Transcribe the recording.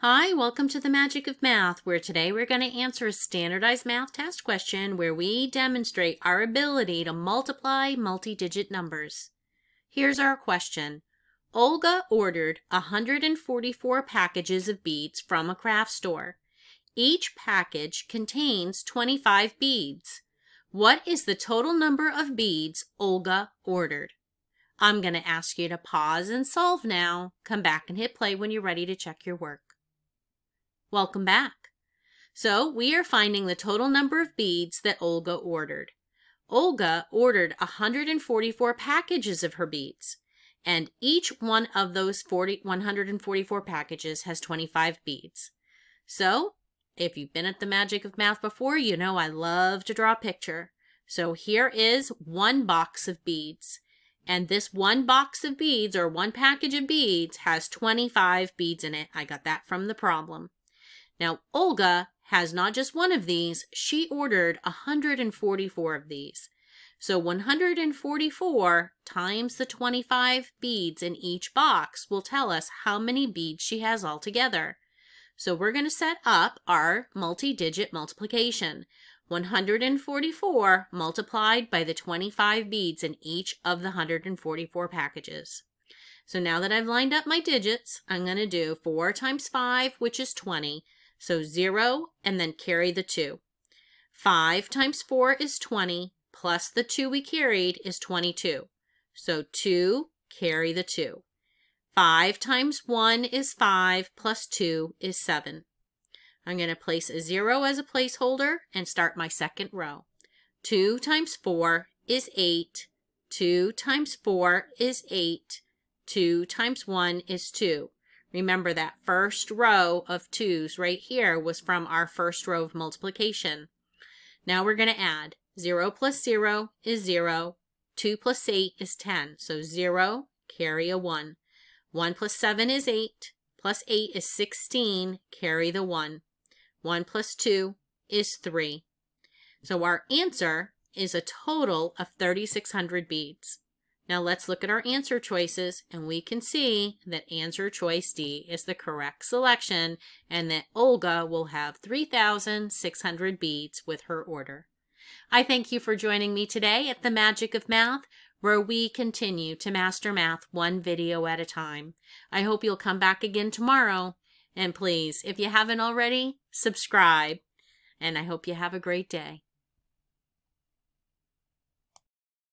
Hi, welcome to the Magic of Math, where today we're going to answer a standardized math test question where we demonstrate our ability to multiply multi-digit numbers. Here's our question. Olga ordered 144 packages of beads from a craft store. Each package contains 25 beads. What is the total number of beads Olga ordered? I'm going to ask you to pause and solve now. Come back and hit play when you're ready to check your work. Welcome back. So we are finding the total number of beads that Olga ordered. Olga ordered 144 packages of her beads, and each one of those 40, 144 packages has 25 beads. So if you've been at the magic of math before, you know I love to draw a picture. So here is one box of beads. And this one box of beads or one package of beads has 25 beads in it. I got that from the problem. Now, Olga has not just one of these, she ordered 144 of these. So 144 times the 25 beads in each box will tell us how many beads she has altogether. So we're going to set up our multi-digit multiplication. 144 multiplied by the 25 beads in each of the 144 packages. So now that I've lined up my digits, I'm going to do 4 times 5, which is 20, so 0 and then carry the 2. 5 times 4 is 20 plus the 2 we carried is 22. So 2 carry the 2. 5 times 1 is 5 plus 2 is 7. I'm going to place a 0 as a placeholder and start my second row. 2 times 4 is 8. 2 times 4 is 8. 2 times 1 is 2. Remember that first row of twos right here was from our first row of multiplication. Now we're going to add. 0 plus 0 is 0. 2 plus 8 is 10. So 0, carry a 1. 1 plus 7 is 8. Plus 8 is 16. Carry the 1. 1 plus 2 is 3. So our answer is a total of 3,600 beads. Now let's look at our answer choices and we can see that answer choice D is the correct selection and that Olga will have 3,600 beads with her order. I thank you for joining me today at the Magic of Math where we continue to master math one video at a time. I hope you'll come back again tomorrow. And please, if you haven't already, subscribe. And I hope you have a great day.